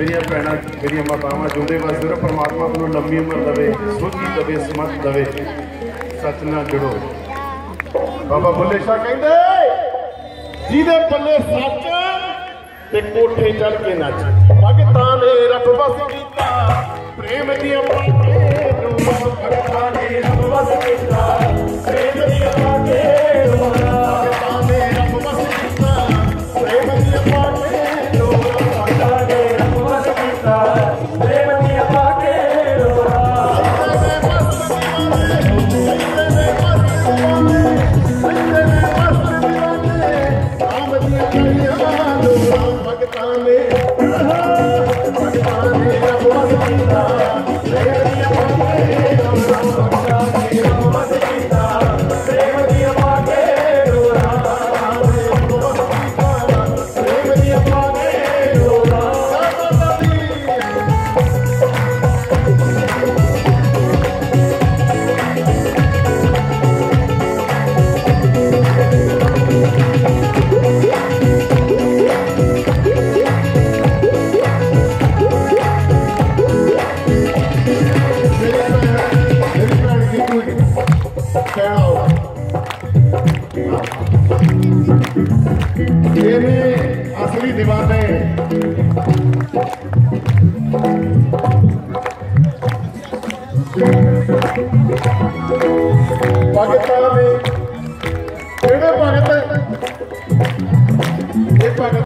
ਮੇਰੀਆਂ ਭੈਣਾਂ, ਮੇਰੀਆਂ ਮਾਤਾਵਾਂ ਜੁਦੇ ਵਸਦੇ ਰਹੋ ਪਰਮਾਤਮਾ ਨੂੰ ਲੰਮੀ ਉਮਰ ਦੇਵੇ ਸੋਝੀ ਦੇਵੇ ਸਮਤ ਦੇਵੇ, ਸੱਚ ਨਾਲ ਜੁੜੋ। ਬਾਬਾ ਬੁੱਲੇ ਸ਼ਾਹ ਕਹਿੰਦੇ, ਜਿਹਦੇ ਪੱਲੇ ਸੱਚ ਤੇ ਕੋਠੇ ਚੜ ਕੇ ਨੱਚ। ਭਗਤਾਂ ਨੇ ਰੱਬ ਵਸ ਕੀਤਾ, ਪ੍ਰੇਮ ਦੀਆਂ ਭਗਤਾਂ ਨੇ ਕਹਿਣਾ ਹੋਗਾ ਇਹ ਨੇ ਅਸਲੀ دیਵਾਨੇ ਪਾਕਿਸਤਾਨ ਨੇ ਕਿਹੜੇ ਭਗਤ ਇਹ ਭਗਤ